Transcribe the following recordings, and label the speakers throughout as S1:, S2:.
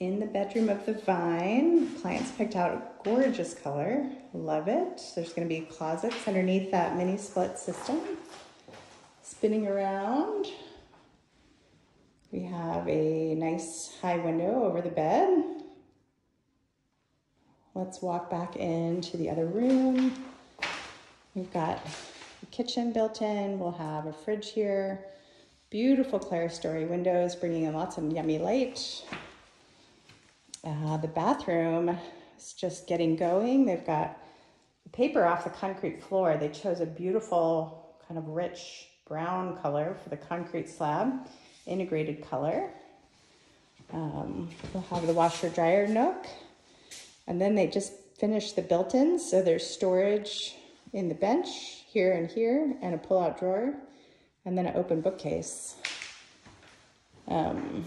S1: In the bedroom of the vine, clients picked out a gorgeous color. Love it. There's gonna be closets underneath that mini split system. Spinning around, we have a nice high window over the bed. Let's walk back into the other room. We've got the kitchen built in. We'll have a fridge here. Beautiful clerestory windows, bringing in lots of yummy light. Uh, the bathroom is just getting going. They've got the paper off the concrete floor. They chose a beautiful kind of rich brown color for the concrete slab, integrated color. Um, we'll have the washer dryer nook. And then they just finished the built-ins. So there's storage in the bench here and here and a pull-out drawer and then an open bookcase. Um,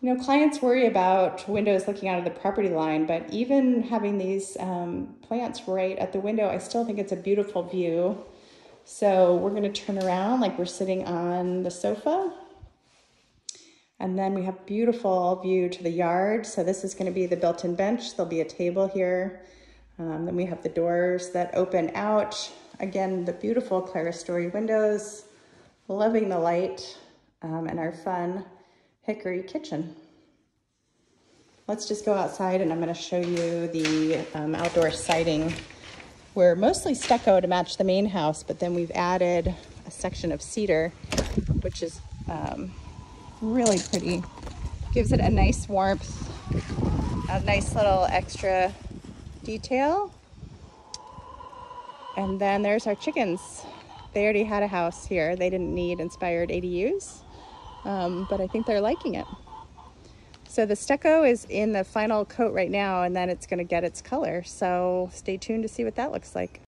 S1: you know, clients worry about windows looking out of the property line, but even having these um, plants right at the window, I still think it's a beautiful view. So we're gonna turn around like we're sitting on the sofa. And then we have beautiful view to the yard. So this is gonna be the built-in bench. There'll be a table here. Um, then we have the doors that open out. Again, the beautiful clerestory windows, loving the light, um, and our fun hickory kitchen. Let's just go outside and I'm gonna show you the um, outdoor siding. We're mostly stucco to match the main house, but then we've added a section of cedar, which is um, really pretty. Gives it a nice warmth, a nice little extra detail. And then there's our chickens. They already had a house here. They didn't need inspired ADUs, um, but I think they're liking it. So the stucco is in the final coat right now, and then it's gonna get its color. So stay tuned to see what that looks like.